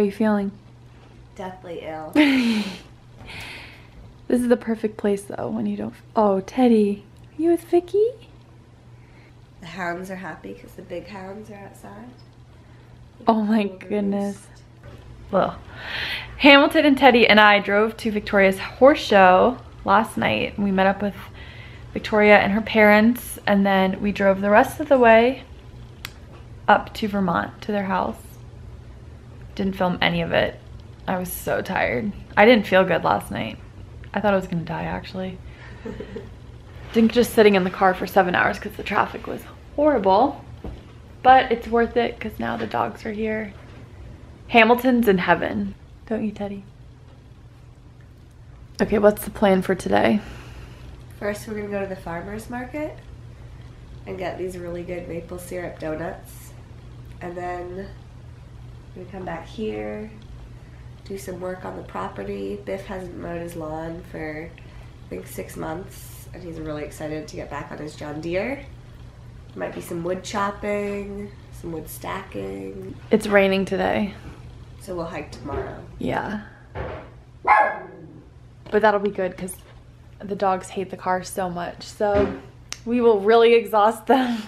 How are you feeling? Deathly ill. this is the perfect place though when you don't. Oh, Teddy. Are you with Vicky? The hounds are happy because the big hounds are outside. Oh my goodness. Well, Hamilton and Teddy and I drove to Victoria's horse show last night. We met up with Victoria and her parents and then we drove the rest of the way up to Vermont to their house. Didn't film any of it. I was so tired. I didn't feel good last night. I thought I was gonna die actually. Think just sitting in the car for seven hours because the traffic was horrible. But it's worth it because now the dogs are here. Hamilton's in heaven. Don't you, Teddy? Okay, what's the plan for today? First, we're gonna go to the farmer's market and get these really good maple syrup donuts. And then we're gonna come back here, do some work on the property. Biff hasn't mowed his lawn for, I think, six months, and he's really excited to get back on his John Deere. Might be some wood chopping, some wood stacking. It's raining today. So we'll hike tomorrow. Yeah. But that'll be good because the dogs hate the car so much. So we will really exhaust them.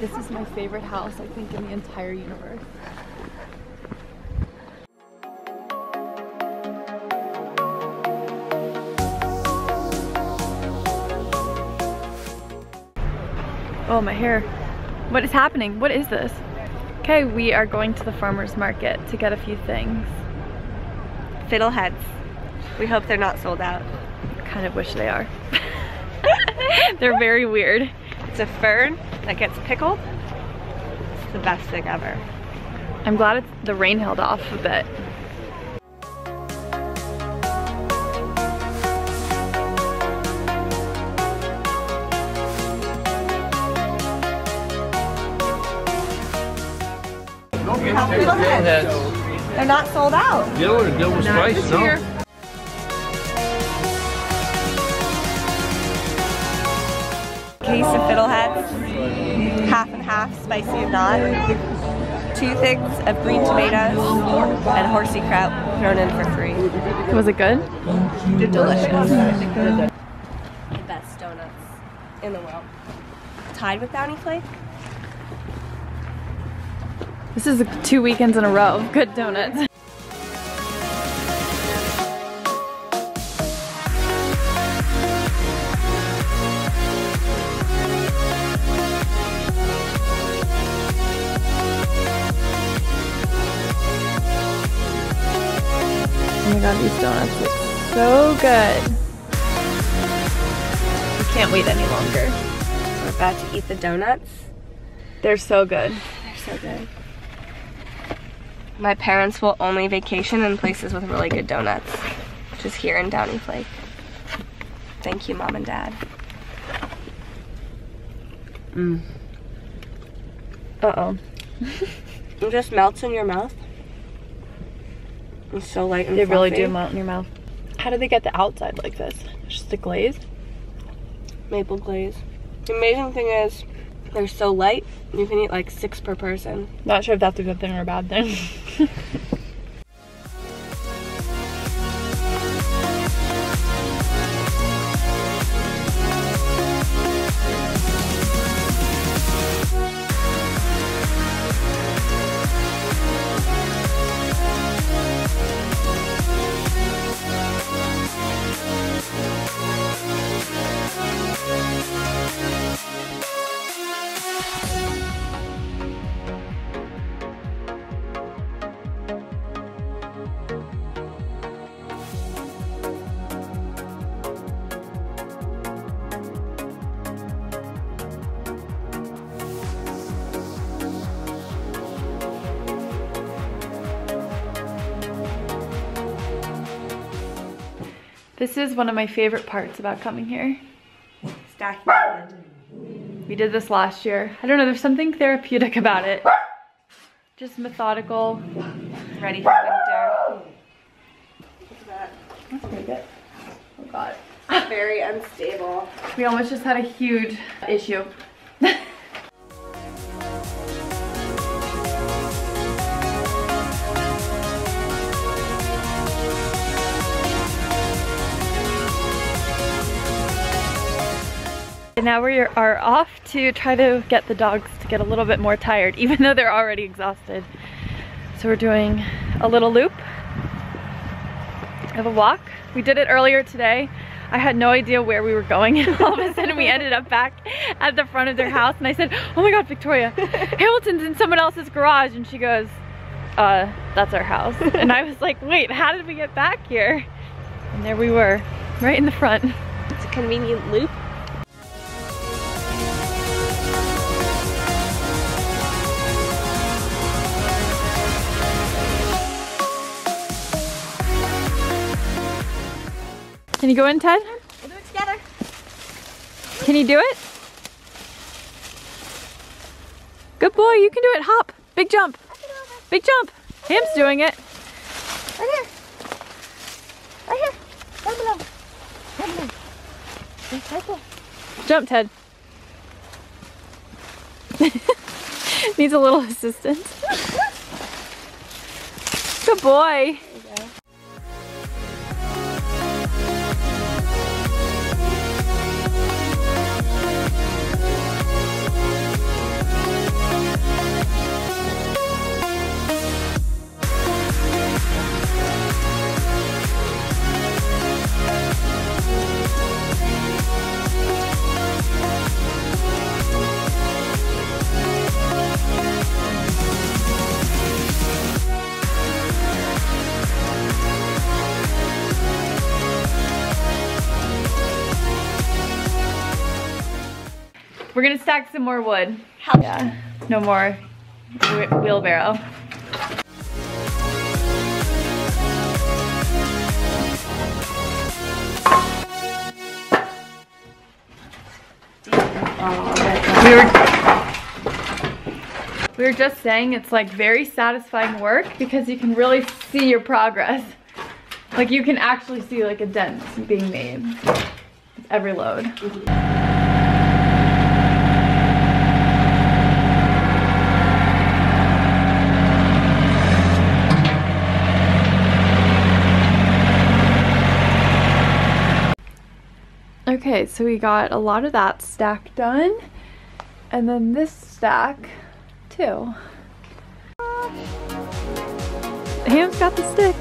This is my favorite house, I think, in the entire universe. Oh, my hair. What is happening? What is this? Okay, we are going to the farmer's market to get a few things. Fiddleheads. We hope they're not sold out. Kind of wish they are. they're very weird. It's a fern that gets pickled. It's the best thing ever. I'm glad it's, the rain held off a bit. Fiddleheads. They're not sold out. Get one, get one spice, no? Case of fiddleheads, half and half, spicy and not. Two things of green tomatoes and horsey kraut thrown in for free. Was it good? They're delicious. The best donuts in the world. Tied with Downyflake. This is two weekends in a row of good donuts. God, these donuts look so good. I can't wait any longer. We're about to eat the donuts. They're so good. They're so good. My parents will only vacation in places with really good donuts, which is here in Downyflake. Thank you, mom and dad. Mm. Uh-oh. It just melts in your mouth. It's so light and They really do melt in your mouth. How do they get the outside like this? Just the glaze? Maple glaze. The amazing thing is, they're so light, you can eat like six per person. Not sure if that's a good thing or a bad thing. This is one of my favorite parts about coming here. Stacking We did this last year. I don't know, there's something therapeutic about it. Just methodical. ready for winter. Let's take it. Oh god. Very unstable. We almost just had a huge issue. And now we are off to try to get the dogs to get a little bit more tired, even though they're already exhausted. So we're doing a little loop of a walk. We did it earlier today. I had no idea where we were going and all of a sudden we ended up back at the front of their house and I said, oh my God, Victoria, Hamilton's in someone else's garage and she goes, uh, that's our house. And I was like, wait, how did we get back here? And there we were, right in the front. It's a convenient loop. Can you go in, Ted? We'll do it together. Can you do it? Good boy, you can do it. Hop. Big jump. Big jump. Ham's doing it. Right here. Right here. Down below. Down below. Yes, right there. Jump, Ted. Needs a little assistance. Good boy. We're gonna stack some more wood. Help. Yeah, no more wheelbarrow. We were, we were just saying it's like very satisfying work because you can really see your progress. Like you can actually see like a dent being made with every load. Mm-hmm. Okay, so we got a lot of that stack done. And then this stack, too. Ham's got the stick.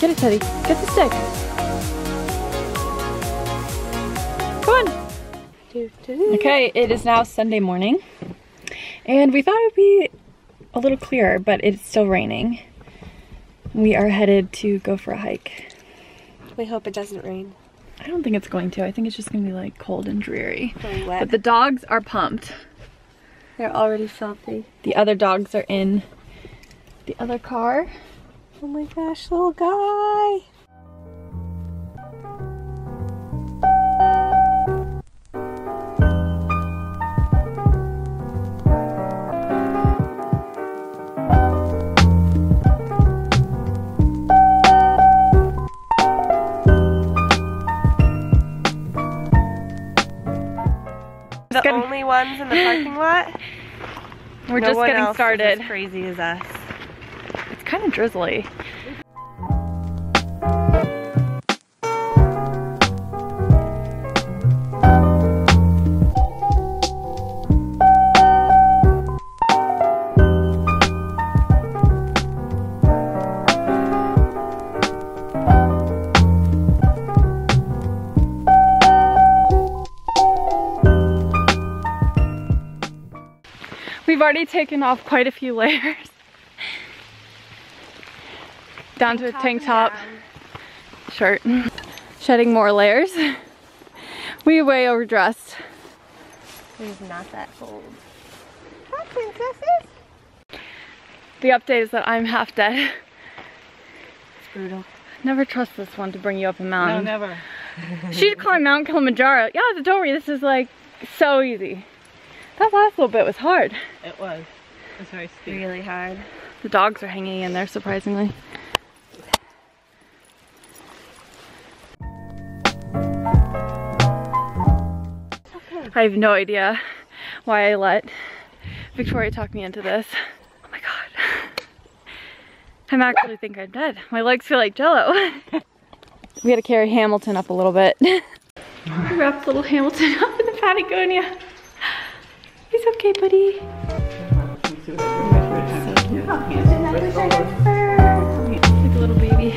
Get it, Teddy. Get the stick. Come on. Okay, it is now Sunday morning. And we thought it would be a little clearer, but it's still raining. We are headed to go for a hike. We hope it doesn't rain. I don't think it's going to. I think it's just going to be like cold and dreary. But the dogs are pumped. They're already filthy. The other dogs are in the other car. Oh my gosh, little guy. The only ones in the parking lot. We're No just getting started. Crazy as us. It's kind of drizzly. Already taken off quite a few layers. Down to a tank top, shirt. Shedding more layers. We way overdressed. It's not that cold. Hi, princesses. The update is that I'm half dead. It's brutal. Never trust this one to bring you up a mountain. No, never. She'd climb Mount Kilimanjaro. Yeah, don't worry, this is like so easy. That last little bit was hard. It was. It was very steep. Really hard. The dogs are hanging in there, surprisingly. Okay. I have no idea why I let Victoria talk me into this. Oh my god. I actually think I'm dead. My legs feel like jello. we gotta carry Hamilton up a little bit. we wrapped little Hamilton up in the Patagonia. He's okay, buddy. Like a little baby.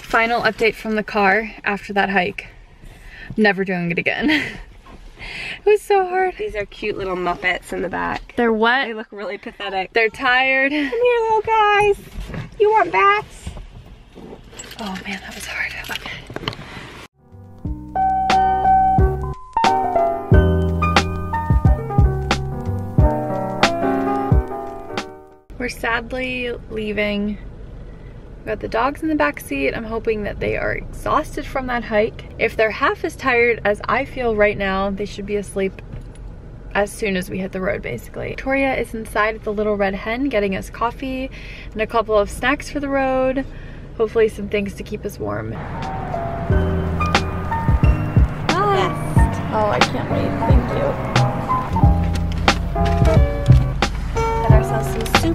Final update from the car after that hike. Never doing it again. it was so hard. These are cute little Muppets in the back. They're wet. They look really pathetic. They're tired. Come here, little guys. You want bats? Oh man, that was hard. Okay. We're sadly leaving. We got the dogs in the back seat. I'm hoping that they are exhausted from that hike. If they're half as tired as I feel right now, they should be asleep as soon as we hit the road basically. Victoria is inside at the Little Red Hen getting us coffee and a couple of snacks for the road. Hopefully some things to keep us warm. Oh, I can't wait. Thank you. Got ourselves some